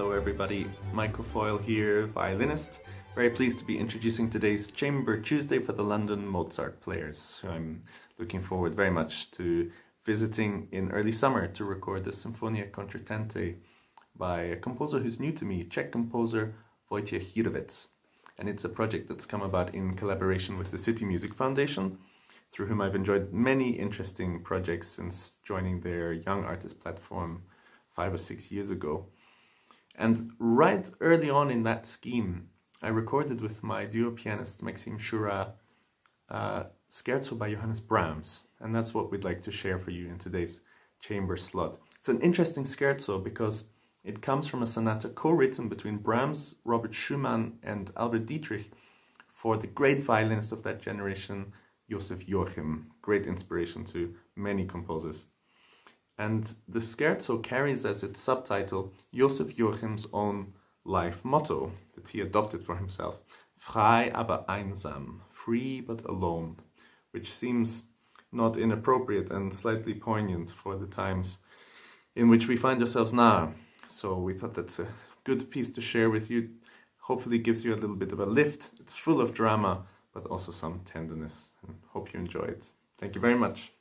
Hello everybody, Michael Foyle here, violinist. Very pleased to be introducing today's Chamber Tuesday for the London Mozart players. I'm looking forward very much to visiting in early summer to record the Sinfonia Concertante by a composer who's new to me, Czech composer Wojciech Jirovec. And it's a project that's come about in collaboration with the City Music Foundation, through whom I've enjoyed many interesting projects since joining their Young Artist platform five or six years ago. And right early on in that scheme, I recorded with my duo pianist Maxim Stšura uh, Scherzo by Johannes Brahms, and that's what we'd like to share for you in today's chamber slot. It's an interesting scherzo because it comes from a sonata co-written between Brahms, Robert Schumann and Albert Dietrich for the great violinist of that generation, Josef Joachim, great inspiration to many composers. And the scherzo carries as its subtitle Josef Joachim's own life motto that he adopted for himself Frei aber einsam, free but alone, which seems not inappropriate and slightly poignant for the times in which we find ourselves now. So we thought that's a good piece to share with you. Hopefully gives you a little bit of a lift. It's full of drama, but also some tenderness. And hope you enjoy it. Thank you very much.